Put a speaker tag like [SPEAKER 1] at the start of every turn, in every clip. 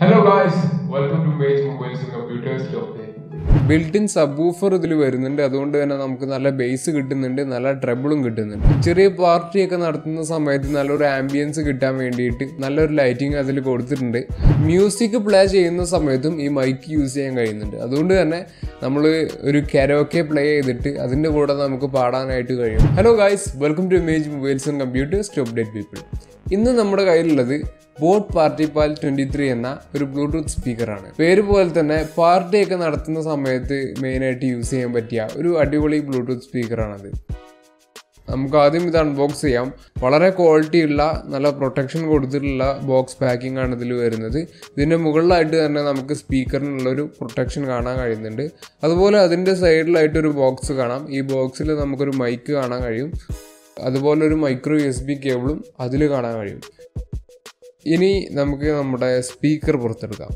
[SPEAKER 1] Hello guys welcome to Mage mobiles computers Update.
[SPEAKER 2] Built in subwoofer ഇതിൽ വരുന്നുണ്ട്. അതുകൊണ്ട് തന്നെ നമുക്ക് നല്ല ബേസ് കിട്ടുന്നുണ്ട്. നല്ല ട്രബിളും കിട്ടുന്നുണ്ട്. ചെറിയ പാർട്ടിയൊക്കെ നടത്തുന്ന സമയത്ത് നല്ലൊരു ആംബിയൻസ് കിട്ടാൻ വേണ്ടിയിട്ട് നല്ലൊരു ലൈറ്റിംഗ് അതിൽ കൊടുത്തിട്ടുണ്ട്. മ്യൂസിക് പ്ലേ ചെയ്യുന്ന സമയത്തും ഈ മൈക്ക് യൂസ് ചെയ്യാൻ കഴിയുന്നുണ്ട്. അതുകൊണ്ട് തന്നെ നമ്മൾ ഒരു കരോക്കെ പ്ലേ ചെയ്തിട്ട് അതിന്റെ കൂടെ നമുക്ക് പാടാനായിട്ട് കഴിയും. Hello guys welcome to image mobiles and computers to update people ഇന്ന് നമ്മുടെ കയ്യിലുള്ളത് boat party pal twenty three എന്ന ഒരു ബ്ലൂടൂത്ത് സ്പീക്കറാണ്. പേര് പോലെ തന്നെ പാർട്ടിയൊക്കെ നടത്തുന്ന സമയത്ത് മെയിനായിട്ട് യൂസ് ചെയ്യാൻ പറ്റിയ ഒരു അടിപൊളി ബ്ലൂടൂത്ത് സ്പീക്കറാണത്. നമുക്ക് ആദ്യം ഇത് അൺബോക്സ് ചെയ്യാം. വളരെ ക്വാളിറ്റി ഉള്ള നല്ല പ്രൊട്ടക്ഷൻ കൊടുത്തിട്ടുള്ള ബോക്സ് പാക്കിംഗ് ആണ് ഇതിൽ വരുന്നത്. ഇതിന്റെ മുകളിലായിട്ട് തന്നെ നമുക്ക് സ്പീക്കറിനുള്ളൊരു പ്രൊട്ടക്ഷൻ കാണാൻ കഴിയുന്നുണ്ട്. അതുപോലെ അതിന്റെ സൈഡിലായിട്ട് ഒരു ബോക്സ് കാണാം. ഈ ബോക്സിൽ നമുക്കൊരു മൈക്ക് കാണാൻ കഴിയും. അതുപോലെ ഒരു മൈക്രോ യു എസ് ബി കേബിളും അതിൽ കാണാൻ കഴിയും. ഇനി നമുക്ക് നമ്മുടെ സ്പീക്കർ പുറത്തെടുക്കാം.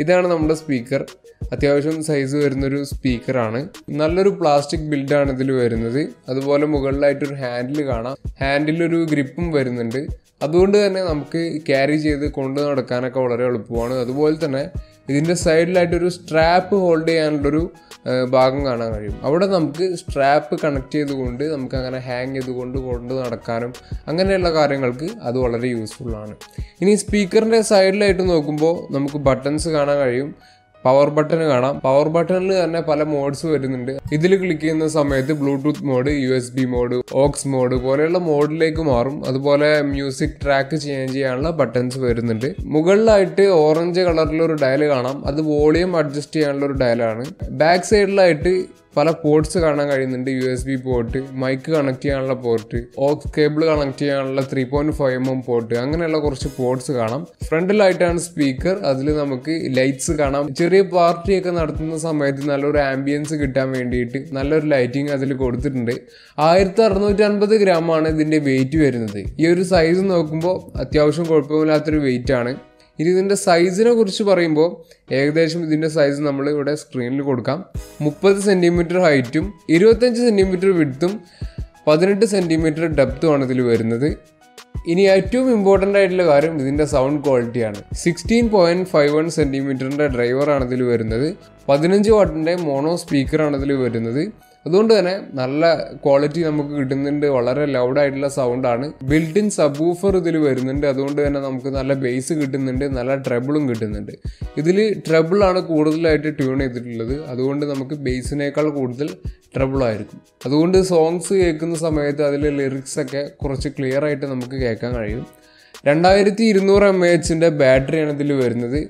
[SPEAKER 2] ഇതാണ് നമ്മുടെ സ്പീക്കർ. അത്യാവശ്യം സൈസ് വരുന്നൊരു സ്പീക്കറാണ് നല്ലൊരു പ്ലാസ്റ്റിക് ബിൽഡാണ് ഇതിൽ വരുന്നത്. അതുപോലെ മുകളിലായിട്ടൊരു ഹാൻഡിൽ കാണാം. ഹാൻഡിലൊരു ഗ്രിപ്പും വരുന്നുണ്ട്. അതുകൊണ്ട് തന്നെ നമുക്ക് ക്യാരി ചെയ്ത് കൊണ്ടു നടക്കാനൊക്കെ വളരെ എളുപ്പമാണ്. അതുപോലെ തന്നെ ഇതിന്റെ സൈഡിലായിട്ടൊരു സ്ട്രാപ്പ് ഹോൾഡ് ചെയ്യാനുള്ളൊരു ഭാഗം കാണാൻ കഴിയും. അവിടെ നമുക്ക് സ്ട്രാപ്പ് കണക്ട് ചെയ്തുകൊണ്ട് നമുക്ക് അങ്ങനെ ഹാങ് ചെയ്തുകൊണ്ട് കൊണ്ട് നടക്കാനും അങ്ങനെയുള്ള കാര്യങ്ങൾക്ക് അത് വളരെ യൂസ്ഫുള്ളാണ്. ഇനി സ്പീക്കറിന്റെ സൈഡിലായിട്ട് നോക്കുമ്പോൾ നമുക്ക് ബട്ടൺസ് കാണാൻ കഴിയും. പവർ ബട്ടൺ കാണാം. പവർ ബട്ടണിൽ തന്നെ പല മോഡ്സ് വരുന്നുണ്ട്. ഇതിൽ ക്ലിക്ക് ചെയ്യുന്ന സമയത്ത് bluetooth mode U S B mode aux mode പോലെയുള്ള മോഡിലേക്ക് മാറും. അതുപോലെ മ്യൂസിക് ട്രാക്ക് ചേഞ്ച് ചെയ്യാനുള്ള ബട്ടൺസ് വരുന്നുണ്ട്. മുകളിലായിട്ട് ഓറഞ്ച് കളറിലൊരു ഡയൽ കാണാം. അത് വോളിയം അഡ്ജസ്റ്റ് ചെയ്യാനുള്ള ഒരു ഡയലാണ് ബാക്ക് സൈഡിലായിട്ട് പല പോർട്സ് കാണാൻ കഴിയുന്നുണ്ട്. U S B port mic connect ചെയ്യാനുള്ള പോർട്ട് ഓക്സ് കേബിൾ കണക്ട് ചെയ്യാനുള്ള three point five M M port അങ്ങനെയുള്ള കുറച്ച് പോർട്സ് കാണാം. ഫ്രണ്ടിലായിട്ടാണ് സ്പീക്കർ അതിൽ നമുക്ക് ലൈറ്റ്സ് കാണാം. ചെറിയ പാർട്ടിയൊക്കെ നടത്തുന്ന സമയത്ത് നല്ലൊരു ആംബിയൻസ് കിട്ടാൻ വേണ്ടിയിട്ട് നല്ലൊരു ലൈറ്റിംഗ് അതിൽ കൊടുത്തിട്ടുണ്ട്. ആയിരത്തി അറുന്നൂറ്റി അൻപത് ഗ്രാമാണ് ഇതിന്റെ വെയിറ്റ് വരുന്നത്. ഈ ഒരു സൈസ് നോക്കുമ്പോൾ അത്യാവശ്യം കുഴപ്പമില്ലാത്തൊരു വെയിറ്റ് ആണ്. ഇനി ഇതിന്റെ സൈസിനെ കുറിച്ച് പറയുമ്പോൾ ഏകദേശം ഇതിന്റെ സൈസ് നമ്മൾ ഇവിടെ സ്ക്രീനിൽ കൊടുക്കാം. മുപ്പത് സെന്റിമീറ്റർ ഹൈറ്റും ഇരുപത്തഞ്ച് സെന്റിമീറ്റർ വിഡ്ത്തും പതിനെട്ട് സെന്റിമീറ്റർ ഡെപ്തുമാണ് ഇതിൽ വരുന്നത്. ഇനി ഏറ്റവും ഇമ്പോർട്ടന്റ് ആയിട്ടുള്ള കാര്യം ഇതിന്റെ സൗണ്ട് ക്വാളിറ്റിയാണ് സിക്സ്റ്റീൻ പോയിന്റ് ഫൈവ് വൺ സെന്റിമീറ്ററിന്റെ ഡ്രൈവറാണ് ഇതിൽ വരുന്നത്. പതിനഞ്ച് വാട്ടിന്റെ മോണോ സ്പീക്കറാണ് ഇതിൽ വരുന്നത്. അതുകൊണ്ട് തന്നെ നല്ല ക്വാളിറ്റി നമുക്ക് കിട്ടുന്നുണ്ട്. വളരെ ലൗഡ് ആയിട്ടുള്ള സൗണ്ടാണ് ബിൽറ്റ് ഇൻ സബൂഫർ ഇതിൽ വരുന്നുണ്ട്. അതുകൊണ്ട് തന്നെ നമുക്ക് നല്ല ബേസ് കിട്ടുന്നുണ്ട്. നല്ല ട്രബിളും കിട്ടുന്നുണ്ട്. ഇതിൽ ട്രബിളാണ് കൂടുതലായിട്ട് ട്യൂൺ ചെയ്തിട്ടുള്ളത്. അതുകൊണ്ട് നമുക്ക് ബേസിനേക്കാൾ കൂടുതൽ ട്രബിളായിരിക്കും അതുകൊണ്ട് സോങ്സ് കേൾക്കുന്ന സമയത്ത് അതിലെ ലിറിക്സൊക്കെ കുറച്ച് ക്ലിയർ ആയിട്ട് നമുക്ക് കേൾക്കാൻ കഴിയും. രണ്ടായിരത്തി ഇരുന്നൂറ് എം എച്ചിന്റെ ബാറ്ററിയാണ് ഇതിൽ വരുന്നത്.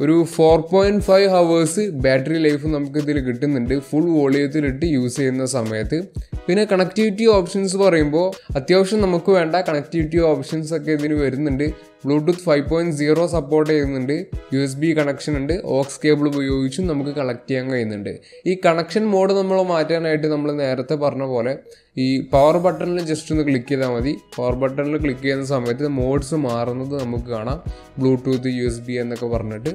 [SPEAKER 2] ഒരു four point five hours battery life നമുക്ക് ഇതിൽ കിട്ടുന്നുണ്ട് ഫുൾ വോളിയത്തിലിട്ട് യൂസ് ചെയ്യുന്ന സമയത്ത്. പിന്നെ കണക്ടിവിറ്റി ഓപ്ഷൻസ് പറയുമ്പോൾ അത്യാവശ്യം നമുക്ക് വേണ്ട കണക്ടിവിറ്റി ഓപ്ഷൻസ് ഒക്കെ ഇതിന് വരുന്നുണ്ട്. Bluetooth five point zero support ചെയ്യുന്നുണ്ട്. യു എസ് ബി കണക്ഷൻ ഉണ്ട്. ഓക്സ് കേബിൾ ഉപയോഗിച്ചും നമുക്ക് കണക്ട് ചെയ്യാൻ കഴിയുന്നുണ്ട്. ഈ കണക്ഷൻ മോഡ് നമ്മൾ മാറ്റാനായിട്ട് നമ്മൾ നേരത്തെ പറഞ്ഞ പോലെ ഈ പവർ ബട്ടണിൽ ജസ്റ്റ് ഒന്ന് ക്ലിക്ക് ചെയ്താൽ മതി. പവർ ബട്ടണിൽ ക്ലിക്ക് ചെയ്യുന്ന സമയത്ത് മോഡ്സ് മാറുന്നത് നമുക്ക് കാണാം. ബ്ലൂടൂത്ത് യു എസ് ബി എന്നൊക്കെ പറഞ്ഞിട്ട്.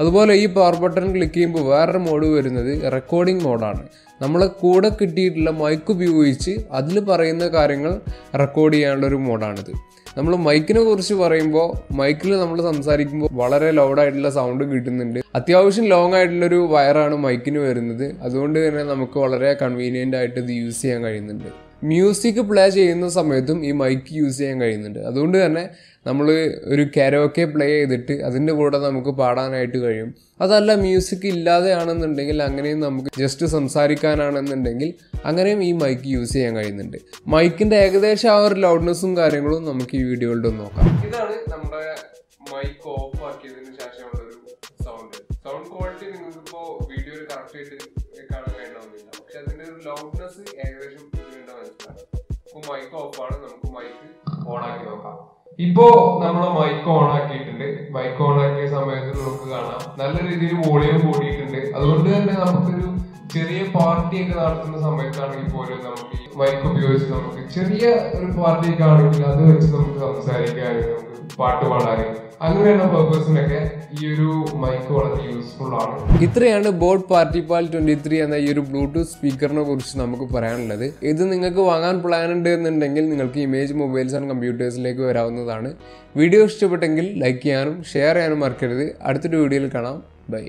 [SPEAKER 2] അതുപോലെ ഈ പവർ ബട്ടൺ ക്ലിക്ക് ചെയ്യുമ്പോൾ വേറൊരു മോഡ് വരുന്നത് റെക്കോർഡിംഗ് മോഡാണ് നമ്മൾ കൂടെ കിട്ടിയിട്ടുള്ള മൈക്ക് ഉപയോഗിച്ച് അതിൽ പറയുന്ന കാര്യങ്ങൾ റെക്കോർഡ് ചെയ്യാനുള്ള ഒരു മോഡാണിത് നമ്മൾ മൈക്കിനെ കുറിച്ച് പറയുമ്പോൾ മൈക്കിൽ നമ്മൾ സംസാരിക്കുമ്പോൾ വളരെ ലൗഡായിട്ടുള്ള സൗണ്ട് കിട്ടുന്നുണ്ട്. അത്യാവശ്യം ലോങ് ആയിട്ടുള്ളൊരു വയറാണ് മൈക്കിന് വരുന്നത്. അതുകൊണ്ട് തന്നെ നമുക്ക് വളരെ കൺവീനിയന്റ് ആയിട്ട് ഇത് യൂസ് ചെയ്യാൻ കഴിയുന്നുണ്ട്. മ്യൂസിക് പ്ലേ ചെയ്യുന്ന സമയത്തും ഈ മൈക്ക് യൂസ് ചെയ്യാൻ കഴിയുന്നുണ്ട്. അതുകൊണ്ട് തന്നെ നമ്മൾ ഒരു കരോക്കെ പ്ലേ ചെയ്തിട്ട് അതിന്റെ കൂടെ നമുക്ക് പാടാനായിട്ട് കഴിയും. അതല്ല മ്യൂസിക് ഇല്ലാതെയാണെന്നുണ്ടെങ്കിൽ അങ്ങനെയും നമുക്ക് ജസ്റ്റ് സംസാരിക്കാനാണെന്നുണ്ടെങ്കിൽ അങ്ങനെയും ഈ മൈക്ക് യൂസ് ചെയ്യാൻ കഴിയുന്നുണ്ട്. മൈക്കിന്റെ ഏകദേശം ആ ഒരു ലൗഡ്നെസ്സും കാര്യങ്ങളും നമുക്ക് ഈ വീഡിയോയിൽ ഒന്ന് നോക്കാം. ഇതാണ് നമ്മുടെ മൈക്ക് ഓഫ് ആക്കിയതിന് ശേഷമുള്ള ഒരു സൗണ്ട് സൗണ്ട് ക്വാളിറ്റി നിങ്ങൾക്ക് ഇപ്പോൾ വീഡിയോയിൽ കറക്റ്റ് ആയിട്ട് കാണാൻ കഴിയണമെന്നില്ല പക്ഷെ അതിന്റെ ഒരു ലൗഡ്നെസ് ഏകദേശം മൈക്ക് ഓഫ് ആണ് നമുക്ക് മൈക്ക് ഓൺ ആക്കി നോക്കാം. ഇപ്പോ നമ്മൾ മൈക്ക് ഓൺ ആക്കിയിട്ടുണ്ട് മൈക്ക് ഓൺ ആക്കിയ സമയത്ത് നമുക്ക് കാണാം. നല്ല രീതിയിൽ വോളിയം കൂടിയിട്ടുണ്ട്. അതുകൊണ്ട് തന്നെ നമുക്കൊരു ചെറിയ പാർട്ടി ഒക്കെ നടത്തുന്ന സമയത്താണെങ്കിൽ പോലും നമുക്ക് ഈ മൈക്ക് ഉപയോഗിച്ച് നമുക്ക് ചെറിയ ഒരു പാർട്ടി ഒക്കെ ആണെങ്കിൽ അത് വെച്ച് നമുക്ക് സംസാരിക്കാനും നമുക്ക് പാട്ട് പാടാനും
[SPEAKER 1] മൈക്ക് വളരെ യൂസ്ഫുൾ ആണ്.
[SPEAKER 2] ഇത്രയാണ് boat party pal twenty three എന്ന ഈ ഒരു ബ്ലൂടൂത്ത് സ്പീക്കറിനെ കുറിച്ച് നമുക്ക് പറയാനുള്ളത്. ഇത് നിങ്ങൾക്ക് വാങ്ങാൻ പ്ലാൻ ഉണ്ട് എന്നുണ്ടെങ്കിൽ നിങ്ങൾക്ക് ഇമേജ് മൊബൈൽസ് ആൻഡ് കമ്പ്യൂട്ടേഴ്സിലേക്ക് വരാവുന്നതാണ്. വീഡിയോ ഇഷ്ടപ്പെട്ടെങ്കിൽ ലൈക്ക് ചെയ്യാനും ഷെയർ ചെയ്യാനും മറക്കരുത്. അടുത്തൊരു വീഡിയോയിൽ കാണാം. ബൈ